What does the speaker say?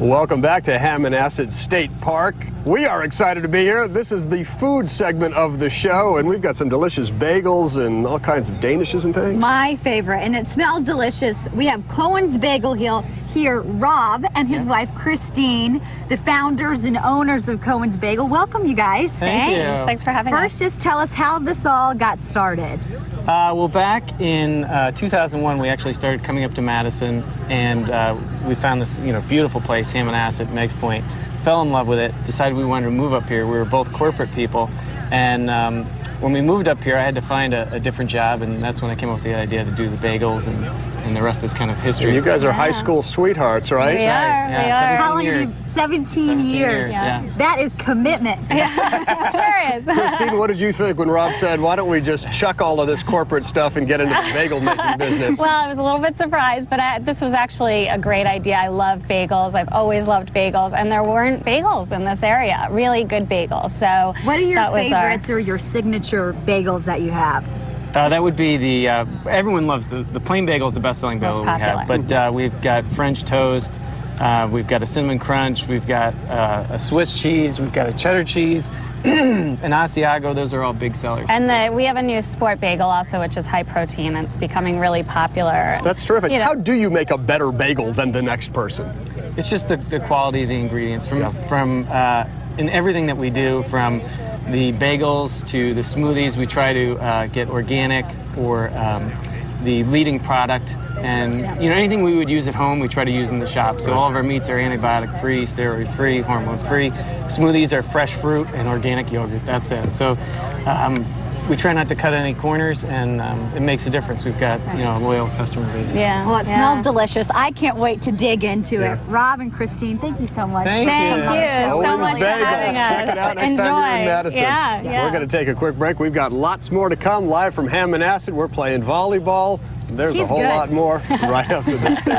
Welcome back to Hammonasset State Park. We are excited to be here. This is the food segment of the show, and we've got some delicious bagels and all kinds of danishes and things. My favorite, and it smells delicious. We have Cohen's Bagel Hill here, Rob and his wife Christine, the founders and owners of Cohen's Bagel. Welcome, you guys. Thank you. Thanks. Thanks for having First, us. just tell us how this all got started. Uh, well, back in uh, 2001, we actually started coming up to Madison, and uh, we found this, you know, beautiful place, Hammonasset, Meigs Point. Fell in love with it. Decided we wanted to move up here. We were both corporate people, and um, when we moved up here, I had to find a, a, different job, and that's when I came up with the idea to do the bagels, and, and the rest is kind of history. And you guys are high school sweethearts, right? We are. Yeah, we are. How long years. have you? 17, 17 years. years, yeah. That is commitment. sure is. Christine, what did you think when Rob said, why don't we just chuck all of this corporate stuff and get into the bagel making business? well, I was a little bit surprised, but I, this was actually a great idea. I love bagels. I've always loved bagels, and there weren't bagels in this area. Really good bagels. So What are your that was our- favorites or your signature bagels that you have? Uh, that would be the, uh, everyone loves the, the plain bagel is the best selling Most bagel we have. popular. But uh, we've got French toast, uh, we've got a cinnamon crunch, we've got uh, a Swiss cheese, we've got a cheddar cheese, an Asiago. Those are all big sellers. And the, we have a new sport bagel also, which is high protein, and it's becoming really popular. That's terrific. You know- How do you make a better bagel than the next person? It's just the, the quality of the ingredients from from uh, in everything that we do, from the bagels to the smoothies. We try to uh, get organic or um, the leading product, and you know anything we would use at home, we try to use in the shop. So all of our meats are antibiotic free, steroid free, hormone free. Smoothies are fresh fruit and organic yogurt. That's it. So. Um, we try not to cut any corners, and um, it makes a difference. We've got you know a loyal customer base. Yeah. Well, it yeah. smells delicious. I can't wait to dig into Yeah. it. Rob and Christine, thank you so much. Thank for you. coming Thank you so much for bagels. having Check us. it out next time you're in Enjoy. Madison. Yeah, yeah. We're going to take a quick break. We've got lots more to come live from Hammonasset. We're playing volleyball. There's a whole good. lot more right after this.